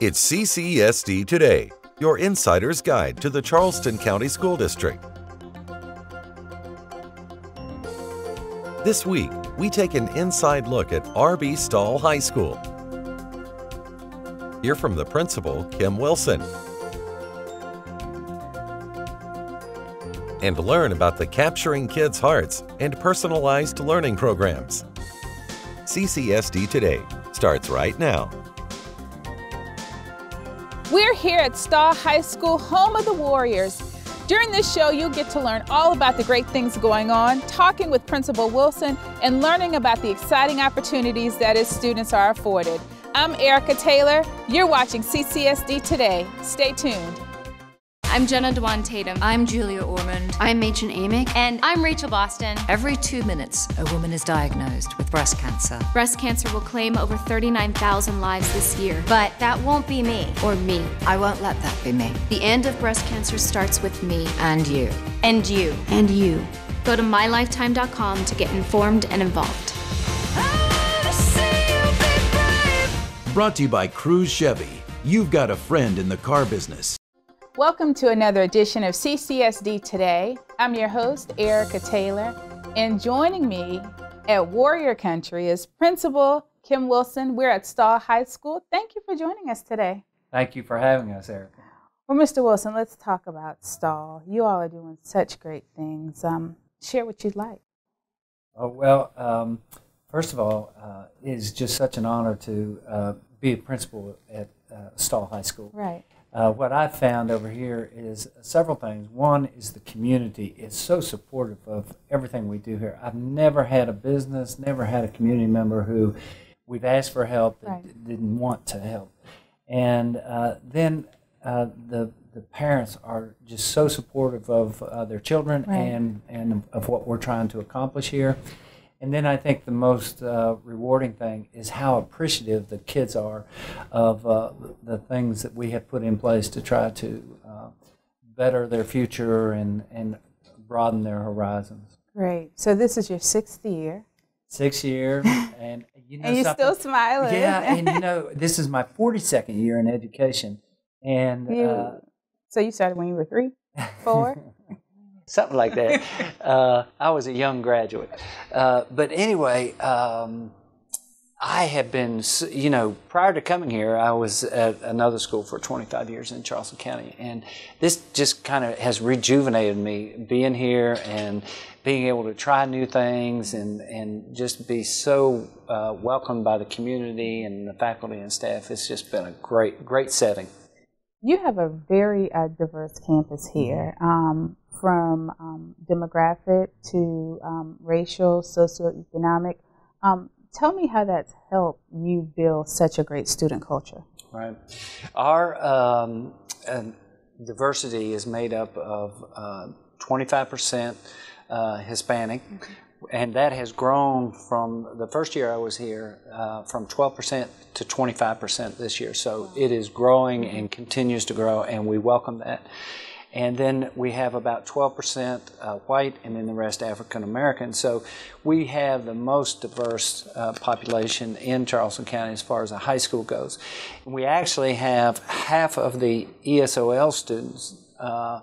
It's CCSD Today, your insider's guide to the Charleston County School District. This week, we take an inside look at R.B. Stall High School. Hear from the principal, Kim Wilson. And learn about the Capturing Kids' Hearts and personalized learning programs. CCSD Today starts right now. We're here at Stall High School, home of the Warriors. During this show, you'll get to learn all about the great things going on, talking with Principal Wilson, and learning about the exciting opportunities that his students are afforded. I'm Erica Taylor. You're watching CCSD Today. Stay tuned. I'm Jenna Dewan Tatum. I'm Julia Ormond. I'm Mädchen Amick. And I'm Rachel Boston. Every two minutes, a woman is diagnosed with breast cancer. Breast cancer will claim over 39,000 lives this year, but that won't be me. Or me. I won't let that be me. The end of breast cancer starts with me. And you. And you. And you. Go to mylifetime.com to get informed and involved. Brought to you by Cruise Chevy. You've got a friend in the car business. Welcome to another edition of CCSD Today. I'm your host, Erica Taylor, and joining me at Warrior Country is Principal Kim Wilson. We're at Stall High School. Thank you for joining us today. Thank you for having us, Erica. Well, Mr. Wilson, let's talk about Stall. You all are doing such great things. Um, share what you'd like. Oh, well, um, first of all, uh, it is just such an honor to uh, be a principal at uh, Stall High School. Right. Uh, what I've found over here is several things. One is the community is so supportive of everything we do here. I've never had a business, never had a community member who we've asked for help that Right. didn't want to help. And uh, then uh, the the parents are just so supportive of uh, their children Right. and and of what we're trying to accomplish here. And then I think the most uh, rewarding thing is how appreciative the kids are of uh, the things that we have put in place to try to uh, better their future and, and broaden their horizons. Great. So this is your sixth year, Sixth year, and you know and you're still smiling. Yeah, and you know this is my 42nd year in education, and You- uh, so you started when you were three, four. something like that. uh, I was a young graduate, uh, but anyway, um, I have been, you know, prior to coming here, I was at another school for 25 years in Charleston County, and this just kind of has rejuvenated me being here and being able to try new things and and just be so uh, welcomed by the community and the faculty and staff. It's just been a great great setting. You have a very uh, diverse campus here, um, from um, demographic to um, racial, socioeconomic. Um, tell me how that's helped you build such a great student culture. Right. Our um, uh, diversity is made up of uh, 25% uh, Hispanic, and that has grown from the first year I was here uh, from 12% to 25% this year. So it is growing and continues to grow, and we welcome that. And then we have about 12% uh, white, and then the rest African American. So we have the most diverse uh, population in Charleston County as far as a high school goes. And we actually have half of the ESOL students, uh,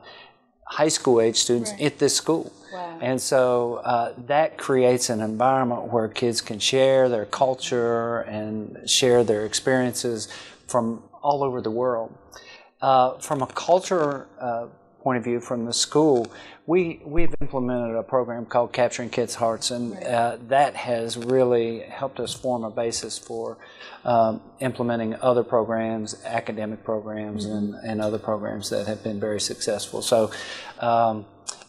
high school age students, at this school. And so uh, that creates an environment where kids can share their culture and share their experiences from all over the world. Uh, from a culture uh, point of view, from the school, we we've implemented a program called Capturing Kids' Hearts, and uh, that has really helped us form a basis for um, implementing other programs, academic programs, and, and other programs that have been very successful. So. Um,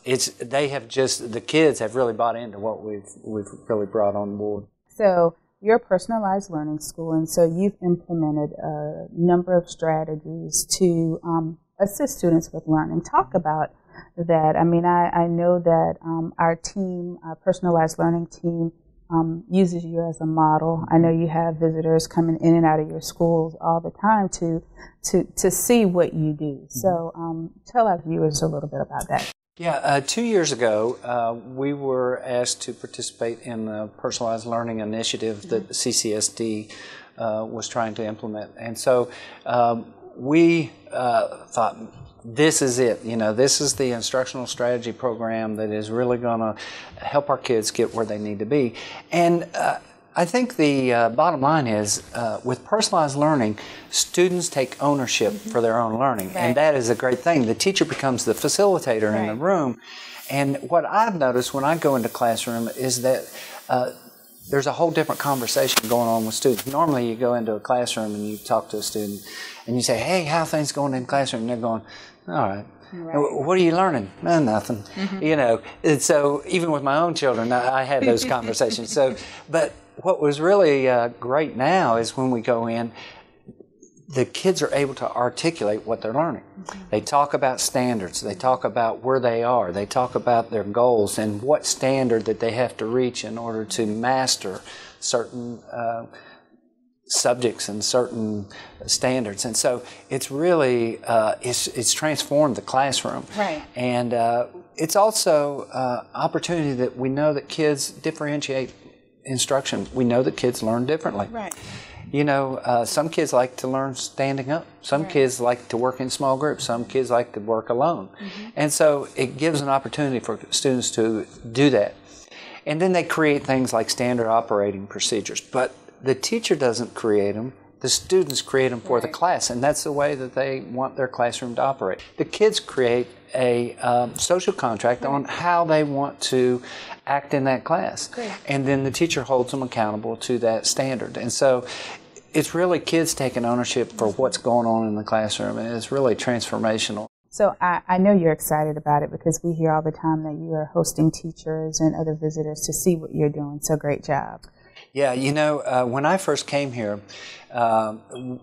it's they have just the kids have really bought into what we've we've really brought on board. So you're a personalized learning school, and so you've implemented a number of strategies to um, assist students with learning. Talk about that. I mean, I, I know that um, our team, our personalized learning team, um, uses you as a model. I know you have visitors coming in and out of your schools all the time to to to see what you do. So um, tell our viewers a little bit about that. Yeah, uh, two years ago, uh, we were asked to participate in the personalized learning initiative that CCSD uh, was trying to implement. And so um, we uh, thought, this is it. You know, this is the instructional strategy program that is really going to help our kids get where they need to be. And uh, I think the uh, bottom line is uh, with personalized learning, students take ownership mm-hmm. for their own learning. Right. And that is a great thing. The teacher becomes the facilitator right. in the room. And what I've noticed when I go into classroom is that uh, there's a whole different conversation going on with students. Normally, you go into a classroom and you talk to a student and you say, Hey, how things going in the classroom? And they're going, All right. Right. What are you learning? Eh, nothing. Mm-hmm. You know, and so even with my own children, I, I had those conversations. So, but what was really uh, great now is when we go in, the kids are able to articulate what they're learning. Mm-hmm. They talk about standards. They talk about where they are. They talk about their goals and what standard that they have to reach in order to master certain uh, subjects and certain standards. And so it's really uh, it's it's transformed the classroom. Right. And uh, it's also uh, opportunity that we know that kids differentiate instruction. We know that kids learn differently. Right. You know, uh, some kids like to learn standing up. Some right. kids like to work in small groups. Some kids like to work alone. Mm-hmm. And so it gives an opportunity for students to do that. And then they create things like standard operating procedures. But the teacher doesn't create them. The students create them for right. the class, and that's the way that they want their classroom to operate. The kids create a um, social contract right. on how they want to act in that class. Great. And then the teacher holds them accountable to that standard. And so it's really kids taking ownership for what's going on in the classroom, and it's really transformational. So I, I, know you're excited about it because we hear all the time that you are hosting teachers and other visitors to see what you're doing. So great job. Yeah, you know, uh, when I first came here, uh,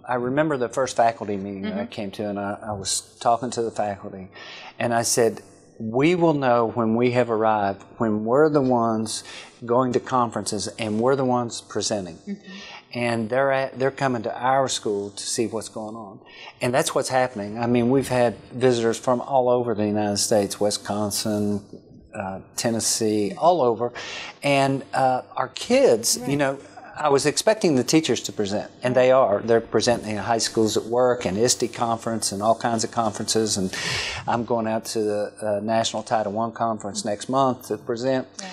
I remember the first faculty meeting mm-hmm. that I came to, and I, I was talking to the faculty, and I said, we will know when we have arrived when we're the ones going to conferences and we're the ones presenting. Mm-hmm. And they're at, they're coming to our school to see what's going on. And that's what's happening. I mean, we've had visitors from all over the United States, Wisconsin, uh, Tennessee, all over. And uh, our kids, right. you know, I was expecting the teachers to present, and they are. They're presenting at high schools at work and ISTE conference and all kinds of conferences. And I'm going out to the uh, National Title I conference next month to present. Right.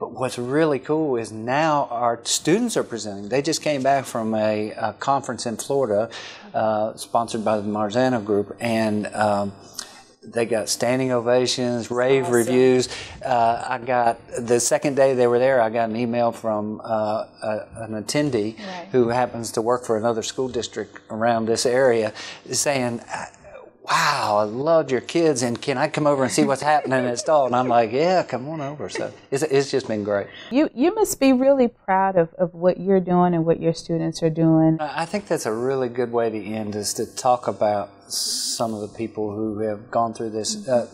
But what's really cool is now our students are presenting. They just came back from a, a conference in Florida, uh, sponsored by the Marzano Group, and um, they got standing ovations, rave awesome. reviews. Uh, I got the second day they were there. I got an email from uh, a, an attendee right. who happens to work for another school district around this area, saying wow, I loved your kids, and can I come over and see what's happening at Stall? And I'm like, yeah, come on over. So it's, it's just been great. You you must be really proud of, of what you're doing and what your students are doing. I think that's a really good way to end is to talk about some of the people who have gone through this. Uh,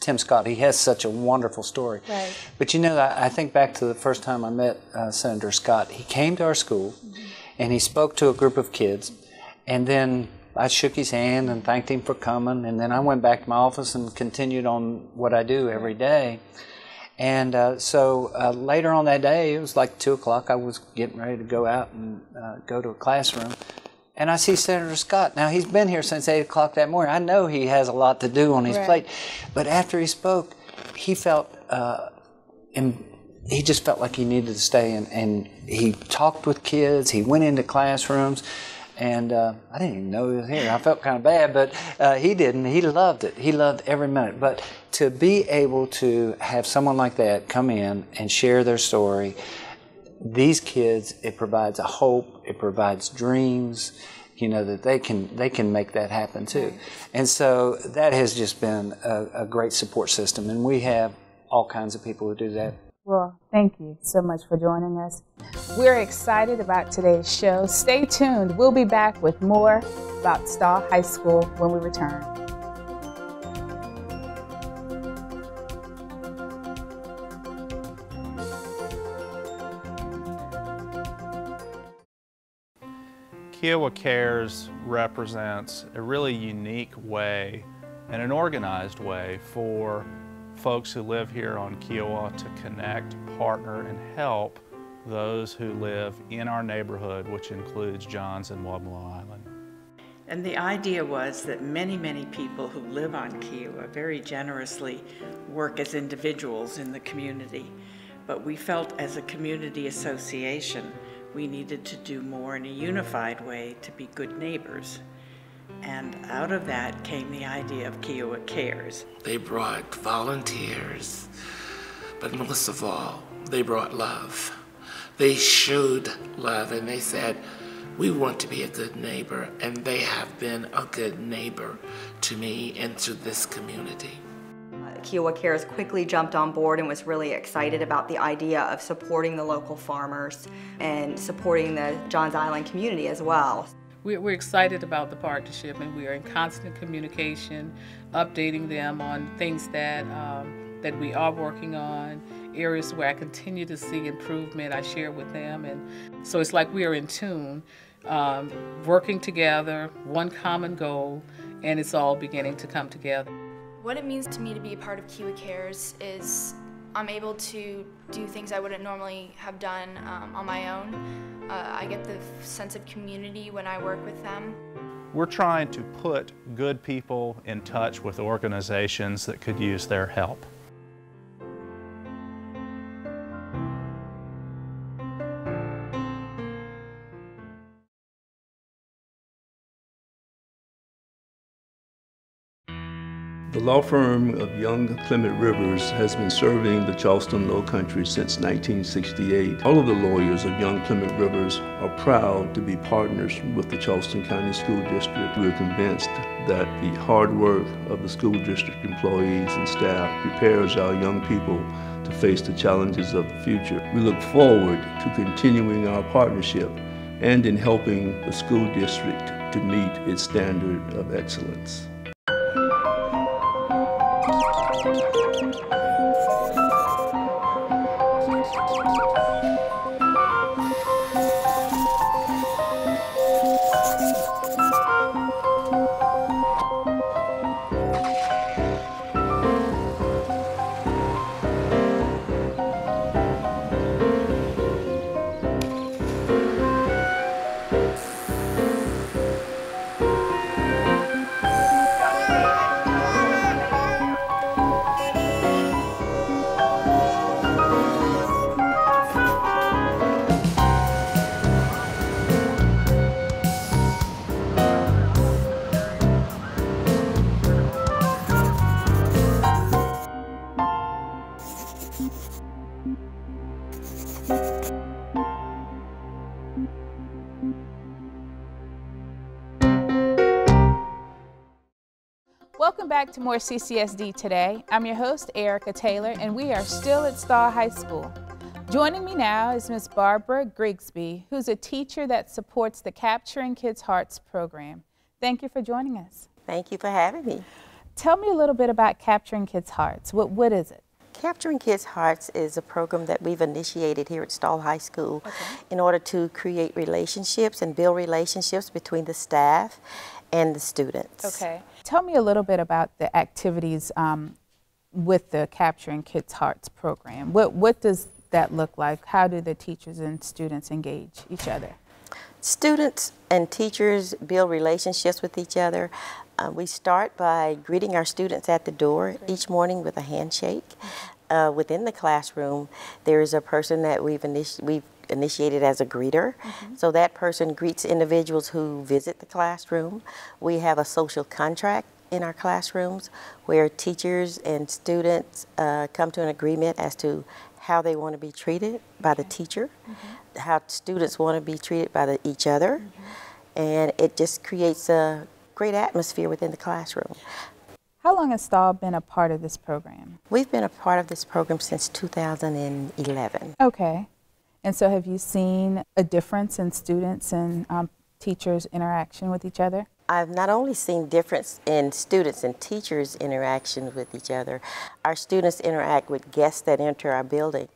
Tim Scott, he has such a wonderful story. Right. But you know, I, I think back to the first time I met uh, Senator Scott. He came to our school mm-hmm. and he spoke to a group of kids, and then I shook his hand and thanked him for coming, and then I went back to my office and continued on what I do every day. And uh, so uh, later on that day, it was like two o'clock. I was getting ready to go out and uh, go to a classroom, and I see Senator Scott. Now he's been here since eight o'clock that morning. I know he has a lot to do on his right. plate, but after he spoke, he felt. and uh, he just felt like he needed to stay and, and he talked with kids. He went into classrooms and uh, I didn't even know he was here. I felt kind of bad, but uh, he didn't. He loved it. He loved every minute. But to be able to have someone like that come in and share their story, these kids, it provides a hope. It provides dreams. You know that they can they can make that happen too, and so that has just been a, a great support system, and we have all kinds of people who do that. Well, thank you so much for joining us. We're excited about today's show. Stay tuned. We'll be back with more about Stall High School when we return. Kiawah Cares represents a really unique way and an organized way for folks who live here on Kiawah to connect, partner, and help those who live in our neighborhood, which includes Johns and Wadmalaw Island. And the idea was that many, many people who live on Kiawah very generously work as individuals in the community. But we felt as a community association, we needed to do more in a unified way to be good neighbors. And out of that came the idea of Kiawah Cares. They brought volunteers, but most of all, they brought love. They showed love and they said, we want to be a good neighbor, and they have been a good neighbor to me and to this community. Kiowa Cares quickly jumped on board and was really excited about the idea of supporting the local farmers and supporting the Johns Island community as well. We're excited about the partnership and we are in constant communication, updating them on things that, um, that we are working on, areas where I continue to see improvement, I share with them. And so it's like we are in tune, um, working together, one common goal, and it's all beginning to come together. What it means to me to be a part of Kiawah Cares is I'm able to do things I wouldn't normally have done um, on my own. Uh, I get the sense of community when I work with them. We're trying to put good people in touch with organizations that could use their help. The law firm of Young Clement Rivers has been serving the Charleston Low Country since 1968. All of the lawyers of Young Clement Rivers are proud to be partners with the Charleston County School District. We're convinced that the hard work of the school district employees and staff prepares our young people to face the challenges of the future. We look forward to continuing our partnership and in helping the school district to meet its standard of excellence. Back to more CCSD today. I'm your host, Erica Taylor, and we are still at Stall High School. Joining me now is Ms. Barbara Grigsby, who's a teacher that supports the Capturing Kids' Hearts program. Thank you for joining us. Thank you for having me. Tell me a little bit about Capturing Kids' Hearts. What, what is it? Capturing Kids' Hearts is a program that we've initiated here at Stall High School okay. in order to create relationships and build relationships between the staff and the students. Okay. Tell me a little bit about the activities um, with the Capturing Kids' Hearts program. What, what does that look like? How do the teachers and students engage each other? Students and teachers build relationships with each other. Uh, we start by greeting our students at the door each morning with a handshake. Uh, within the classroom, there is a person that we've, we've initiated as a greeter. Mm -hmm. So that person greets individuals who visit the classroom. We have a social contract in our classrooms where teachers and students uh, come to an agreement as to how they want to be treated by the teacher, mm -hmm. how students want to be treated by the, each other, mm -hmm. and it just creates a great atmosphere within the classroom. How long has Stall been a part of this program? We've been a part of this program since 2011. Okay. And so have you seen a difference in students and um, teachers' interaction with each other? I've not only seen difference in students and teachers' interaction with each other, our students interact with guests that enter our building.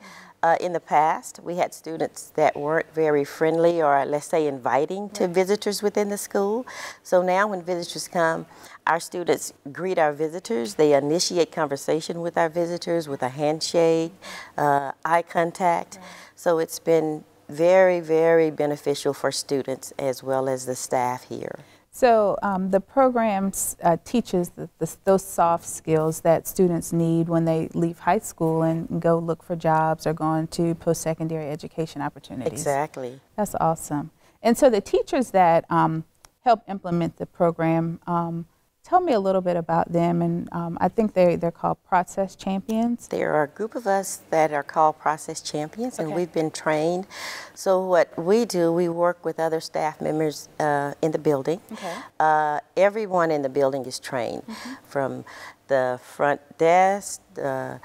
Uh, in the past, we had students that weren't very friendly or, let's say, inviting to visitors within the school. So now, when visitors come, our students greet our visitors. They initiate conversation with our visitors with a handshake, uh, eye contact. Right. So it's been very, very beneficial for students as well as the staff here. So um, the program uh, teaches the, the, those soft skills that students need when they leave high school and go look for jobs or go into post-secondary education opportunities. Exactly. That's awesome. And so the teachers that um, help implement the program, um, Tell me a little bit about them, and um, I think they, they're called Process Champions. There are a group of us that are called Process Champions, and we've been trained. So, what we do, we work with other staff members uh, in the building. Okay. Uh, everyone in the building is trained, mm -hmm. from the front desk, the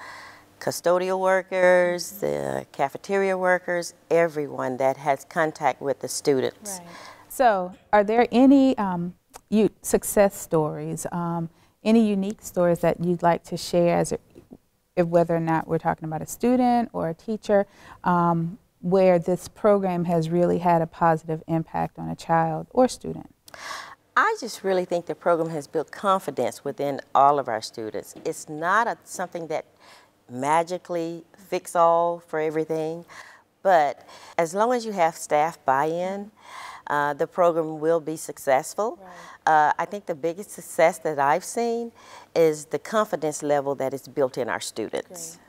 custodial workers, the cafeteria workers, everyone that has contact with the students. Right. So, are there any um, you, success stories, um, any unique stories that you'd like to share as a, if whether or not we're talking about a student or a teacher, um, where this program has really had a positive impact on a child or student? I just really think the program has built confidence within all of our students. It's not a, something that magically fix all for everything, but as long as you have staff buy-in, uh, the program will be successful. Right. Uh, I think the biggest success that I've seen is the confidence level that is built in our students. Great.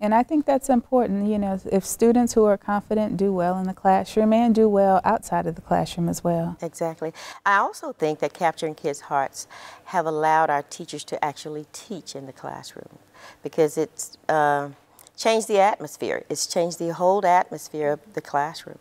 And I think that's important. You know, if students who are confident do well in the classroom and do well outside of the classroom as well. Exactly. I also think that Capturing Kids' Hearts have allowed our teachers to actually teach in the classroom because it's uh, changed the atmosphere. It's changed the whole atmosphere of the classroom.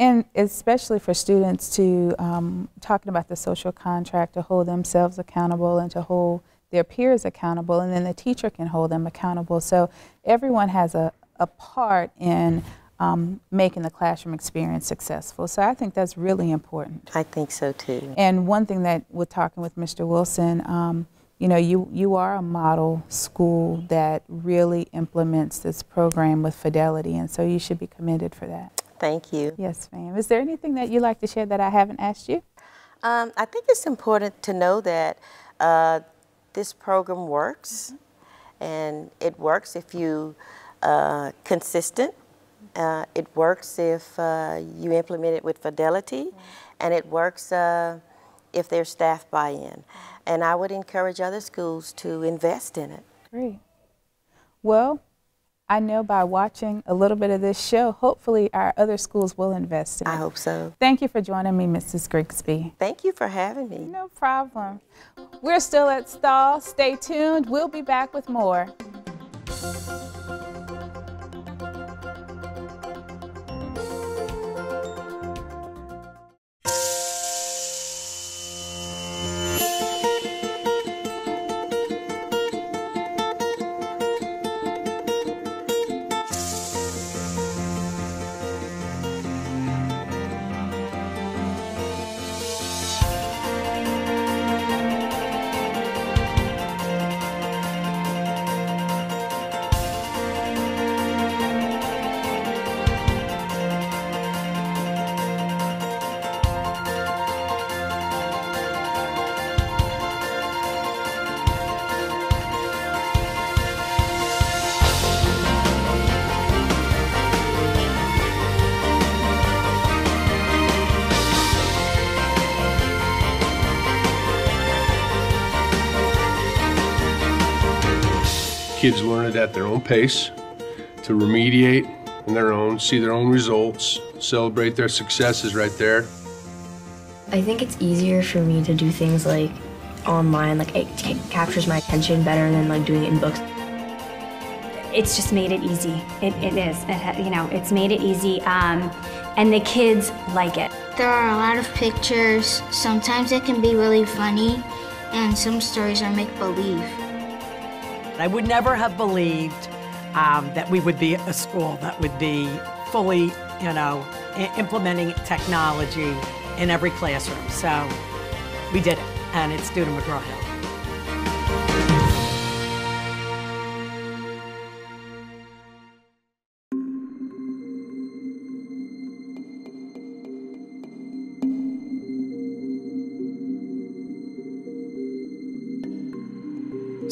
And especially for students to, um, talking about the social contract, to hold themselves accountable and to hold their peers accountable, and then the teacher can hold them accountable. So everyone has a, a part in um, making the classroom experience successful. So I think that's really important. I think so too. And one thing that we're talking with Mr. Wilson, um, you know, you, you are a model school that really implements this program with fidelity, and so you should be commended for that. Thank you. Yes, ma'am. Is there anything that you'd like to share that I haven't asked you? Um, I think it's important to know that uh, this program works, mm -hmm. and it works if you uh, consistent. Uh, it works if uh, you implement it with fidelity, mm -hmm. and it works uh, if there's staff buy-in. And I would encourage other schools to invest in it. Great. Well, I know by watching a little bit of this show, hopefully our other schools will invest in it. I hope so. Thank you for joining me, Mrs. Grigsby. Thank you for having me. No problem. We're still at Stall. Stay tuned. We'll be back with more. Kids learn it at their own pace, to remediate on their own, see their own results, celebrate their successes right there. I think it's easier for me to do things like online, like it captures my attention better than like doing it in books. It's just made it easy. It, it is. It, you know, it's made it easy, um, and the kids like it. There are a lot of pictures. Sometimes it can be really funny, and some stories are make believe. I would never have believed um, that we would be a school that would be fully, you know, implementing technology in every classroom. So we did it, and it's due to McGraw-Hill.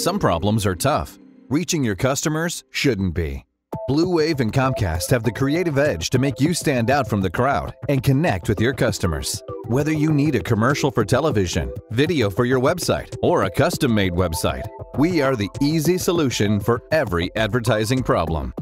Some problems are tough. Reaching your customers shouldn't be. Blue Wave and Comcast have the creative edge to make you stand out from the crowd and connect with your customers. Whether you need a commercial for television, video for your website, or a custom made website, we are the easy solution for every advertising problem.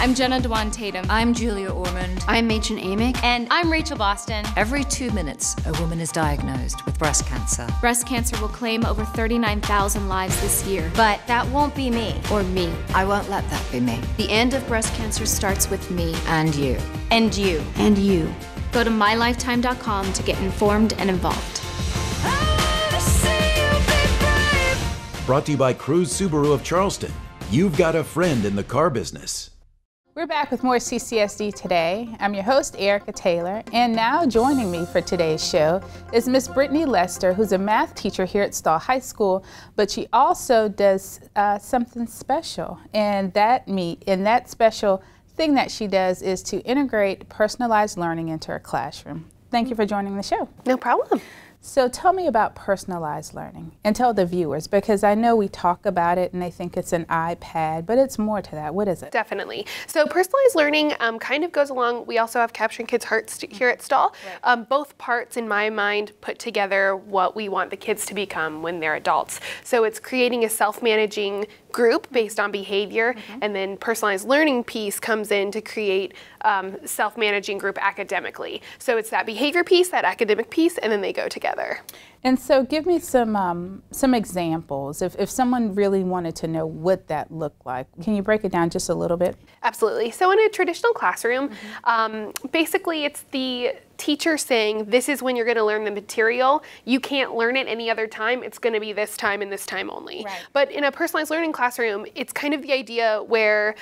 I'm Jenna Dewan Tatum. I'm Julia Ormond. I'm Mädchen Amick. And I'm Rachel Boston. Every two minutes, a woman is diagnosed with breast cancer. Breast cancer will claim over 39,000 lives this year. But that won't be me. Or me. I won't let that be me. The end of breast cancer starts with me. And you. And you. And you. Go to mylifetime.com to get informed and involved. Brought to you by Cruise Subaru of Charleston. You've got a friend in the car business. We're back with more CCSD today. I'm your host, Erica Taylor, and now joining me for today's show is Miss Brittany Lester, who's a math teacher here at Stall High School, but she also does uh, something special, and that me and that special thing that she does is to integrate personalized learning into her classroom. Thank you for joining the show. No problem. So tell me about personalized learning and tell the viewers because I know we talk about it and they think it's an iPad, but it's more to that. What is it? Definitely. So personalized learning um, kind of goes along. We also have Capturing Kids' Hearts here at Stall. Right. Um, both parts, in my mind, put together what we want the kids to become when they're adults. So it's creating a self-managing group based on behavior, mm-hmm. and then personalized learning piece comes in to create um, self-managing group academically. So it's that behavior piece, that academic piece, and then they go together. And so, give me some um, some examples. If if someone really wanted to know what that looked like, can you break it down just a little bit? Absolutely. So, in a traditional classroom, mm-hmm. um, basically, it's the teacher saying, "This is when you're going to learn the material. You can't learn it any other time. It's going to be this time and this time only." Right. But in a personalized learning classroom, it's kind of the idea where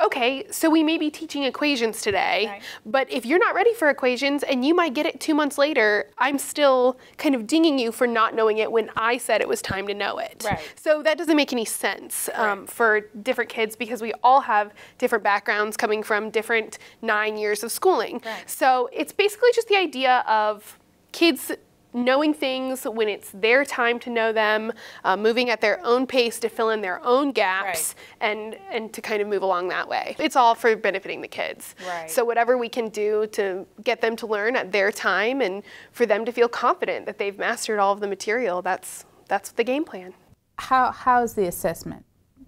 okay, so we may be teaching equations today, right. but if you're not ready for equations and you might get it two months later, I'm still kind of dinging you for not knowing it when I said it was time to know it. Right. So that doesn't make any sense um, right. for different kids because we all have different backgrounds coming from different nine years of schooling. So it's basically just the idea of kids knowing things when it's their time to know them, uh, moving at their own pace to fill in their own gaps, right. and and to kind of move along that way. It's all for benefiting the kids. Right. So whatever we can do to get them to learn at their time, and for them to feel confident that they've mastered all of the material, that's that's the game plan. How how is the assessment?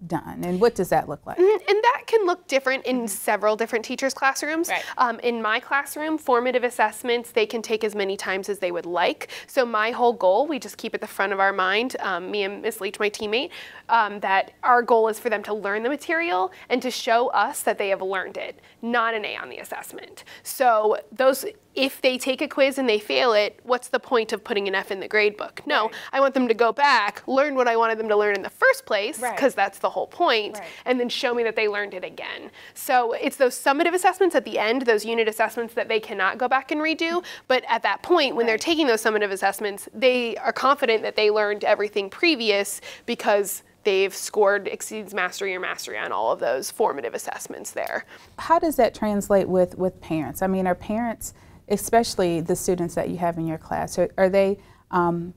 Done and what does that look like mm-hmm. and that can look different in several different teachers classrooms right. um, in my classroom formative assessments they can take as many times as they would like so my whole goal we just keep at the front of our mind um, me and miss leach my teammate um, that our goal is for them to learn the material and to show us that they have learned it not an a on the assessment so those if they take a quiz and they fail it, what's the point of putting an F in the grade book? No, right. I want them to go back, learn what I wanted them to learn in the first place, because right. that's the whole point, right. and then show me that they learned it again. So it's those summative assessments at the end, those unit assessments that they cannot go back and redo. But at that point, when they're taking those summative assessments, they are confident that they learned everything previous because they've scored exceeds mastery or mastery on all of those formative assessments there. How does that translate with, with parents? I mean, are parents especially the students that you have in your class? Are, are they um,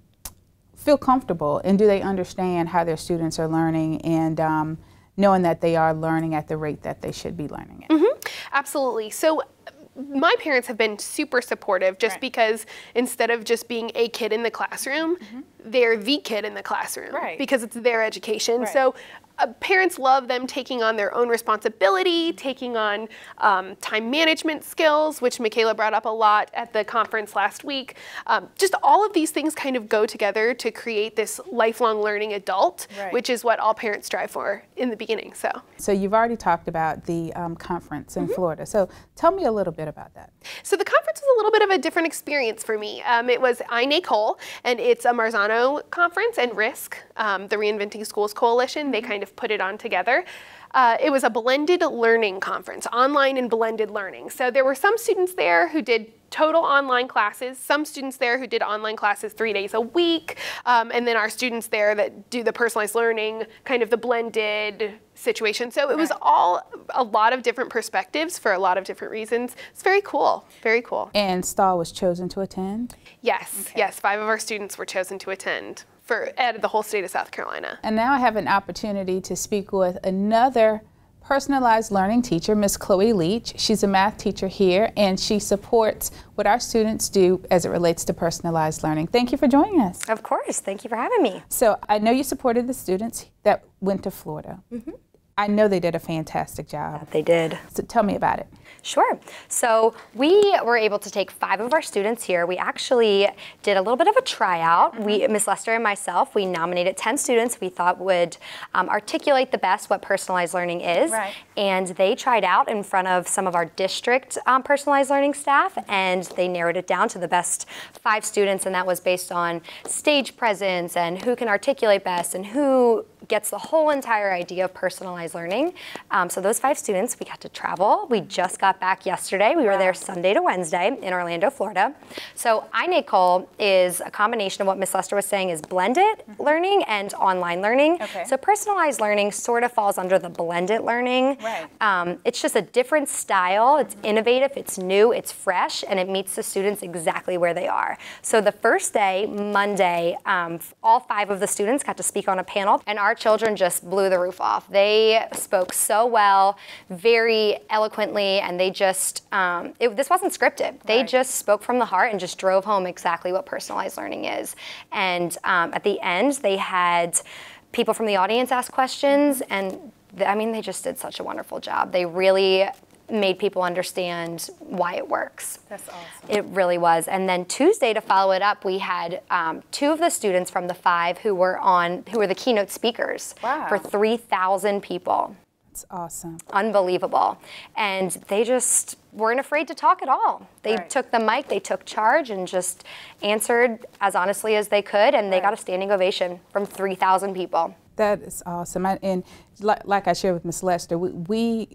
feel comfortable and do they understand how their students are learning and um, knowing that they are learning at the rate that they should be learning it? Mm-hmm. Absolutely. So my parents have been super supportive just right. because instead of just being a kid in the classroom, mm-hmm. they're the kid in the classroom right. because it's their education. Right. So uh, parents love them taking on their own responsibility, taking on um, time management skills, which Michaela brought up a lot at the conference last week. Um, just all of these things kind of go together to create this lifelong learning adult, right. which is what all parents strive for in the beginning. So, so you've already talked about the um, conference in mm-hmm. Florida. So tell me a little bit about that. So the conference was a little bit of a different experience for me. Um, it was iNACOL, and it's a Marzano conference and RISC, um, the Reinventing Schools Coalition. They mm-hmm. kind of put it on together. Uh, it was a blended learning conference, online and blended learning. So there were some students there who did total online classes, some students there who did online classes three days a week, um, and then our students there that do the personalized learning, kind of the blended situation. So it was all a lot of different perspectives for a lot of different reasons. It's very cool, very cool. And Stall was chosen to attend? Yes, okay. yes, five of our students were chosen to attend for out of the whole state of South Carolina. And now I have an opportunity to speak with another personalized learning teacher, Miss Chloe Leach. She's a math teacher here and she supports what our students do as it relates to personalized learning. Thank you for joining us. Of course, thank you for having me. So I know you supported the students that went to Florida. Mm-hmm. I know they did a fantastic job. They did. So tell me about it. Sure. So we were able to take five of our students here. We actually did a little bit of a tryout. Mm-hmm. We, Miss Lester and myself, we nominated 10 students we thought would um, articulate the best what personalized learning is. Right. And they tried out in front of some of our district um, personalized learning staff, and they narrowed it down to the best five students, and that was based on stage presence and who can articulate best and who gets the whole entire idea of personalized learning. Um, so those five students, we got to travel. We just got back yesterday. We were there Sunday to Wednesday in Orlando, Florida. So iNACOL is a combination of what Miss Lester was saying is blended mm-hmm. learning and online learning. Okay. So personalized learning sort of falls under the blended learning. Right. Um, it's just a different style. It's innovative, it's new, it's fresh, and it meets the students exactly where they are. So the first day, Monday, um, all five of the students got to speak on a panel, and our children just blew the roof off. They spoke so well, very eloquently, and they just, um, it, this wasn't scripted. They Right. just spoke from the heart and just drove home exactly what personalized learning is. And um, at the end, they had people from the audience ask questions, and I mean, they just did such a wonderful job. They really made people understand why it works. That's awesome. It really was. And then Tuesday, to follow it up, we had um, two of the students from the five who were on, who were the keynote speakers Wow. for 3,000 people. That's awesome. Unbelievable. And they just weren't afraid to talk at all. They Right. took the mic, they took charge, and just answered as honestly as they could, and they got a standing ovation from 3,000 people. That is awesome. And like, like I shared with Miss Lester, we, we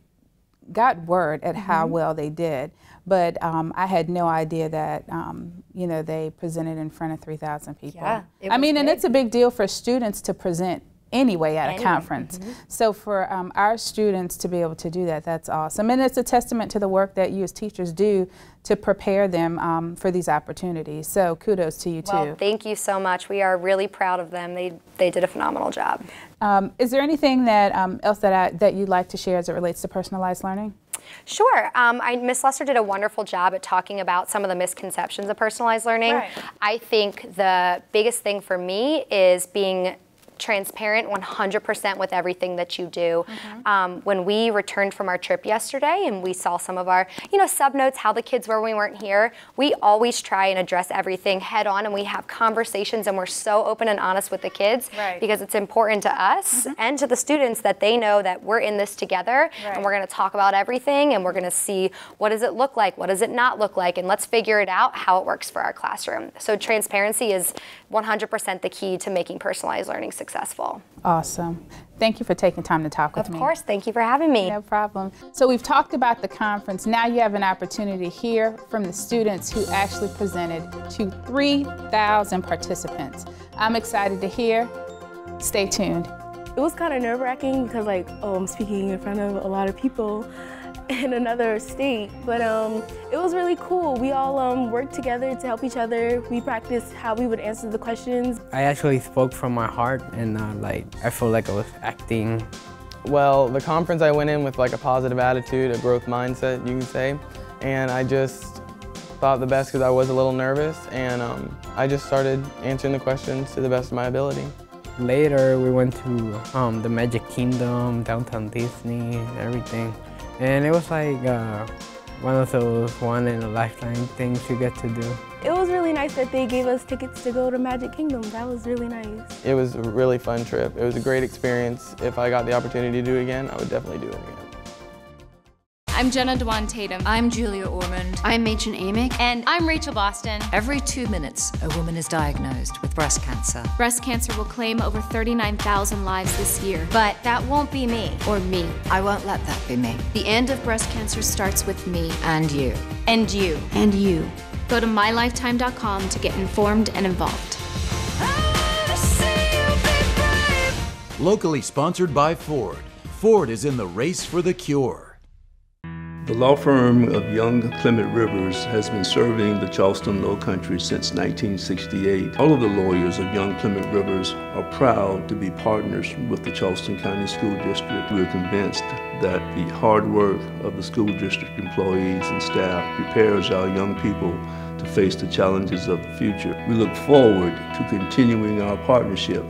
got word at how Mhm. well they did, but um, I had no idea that um, you know they presented in front of 3,000 people. Yeah, it I mean, and it's a big deal for students to present anyway at Anyway, a conference. mhm. So for um, our students to be able to do that, that's awesome, and it's a testament to the work that you as teachers do to prepare them um, for these opportunities. So kudos to you Well, too. thank you so much. We are really proud of them. They, they did a phenomenal job. Um, is there anything that um, else that I, that you'd like to share as it relates to personalized learning? Sure. Um, I, Miss Lester did a wonderful job at talking about some of the misconceptions of personalized learning. Right. I think the biggest thing for me is being transparent 100% with everything that you do. Um, when we returned from our trip yesterday and we saw some of our, you know, sub notes, how the kids were when we weren't here, we always try and address everything head on and we have conversations and we're so open and honest with the kids Right. because it's important to us and to the students that they know that we're in this together Right. and we're going to talk about everything and we're going to see what does it look like, what does it not look like, and let's figure it out how it works for our classroom. So transparency is 100% the key to making personalized learning successful. Awesome. Thank you for taking time to talk with Of me. Of course, thank you for having me. No problem. So we've talked about the conference. Now you have an opportunity to hear from the students who actually presented to 3,000 participants. I'm excited to hear. Stay tuned. It was kind of nerve wracking because, like, oh, I'm speaking in front of a lot of people in another state. But um, it was really cool. We all um, worked together to help each other. We practiced how we would answer the questions. I actually spoke from my heart and uh, like I felt like I was acting. Well, the conference I went in with like a positive attitude, a growth mindset, you can say, and I just thought the best because I was a little nervous, and um, I just started answering the questions to the best of my ability. Later we went to um, the Magic Kingdom, downtown Disney, everything, and it was like uh, one of those one in a lifetime things you get to do. It was really nice that they gave us tickets to go to Magic Kingdom. That was really nice. It was a really fun trip. It was a great experience. If I got the opportunity to do it again, I would definitely do it again. I'm Jenna Dewan Tatum. I'm Julia Ormond. I'm Mädchen Amick. And I'm Rachel Boston. Every two minutes, a woman is diagnosed with breast cancer. Breast cancer will claim over 39,000 lives this year, but that won't be me or me. I won't let that be me. The end of breast cancer starts with me And you. and you and you. Go to mylifetime.com to get informed and involved. Locally sponsored by Ford. Ford is in the race for the cure. The law firm of Young Clement Rivers has been serving the Charleston Low Country since 1968. All of the lawyers of Young Clement Rivers are proud to be partners with the Charleston County School District. We're convinced that the hard work of the school district employees and staff prepares our young people to face the challenges of the future. We look forward to continuing our partnership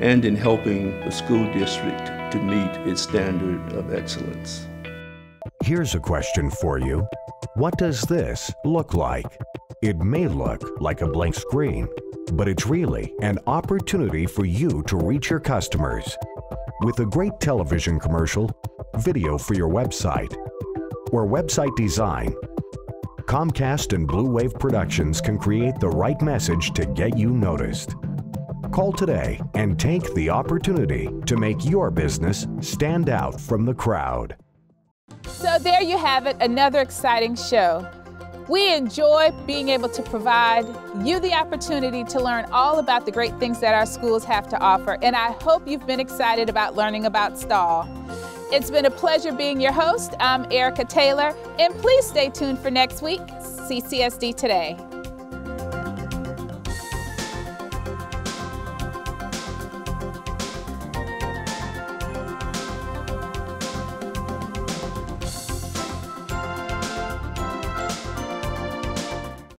and in helping the school district to meet its standard of excellence. Here's a question for you. What does this look like? It may look like a blank screen, but it's really an opportunity for you to reach your customers. With a great television commercial, video for your website, or website design, Comcast and Blue Wave Productions can create the right message to get you noticed. Call today and take the opportunity to make your business stand out from the crowd. So there you have it, another exciting show. We enjoy being able to provide you the opportunity to learn all about the great things that our schools have to offer, and I hope you've been excited about learning about Stall. It's been a pleasure being your host. I'm Erica Taylor, and please stay tuned for next week, CCSD Today.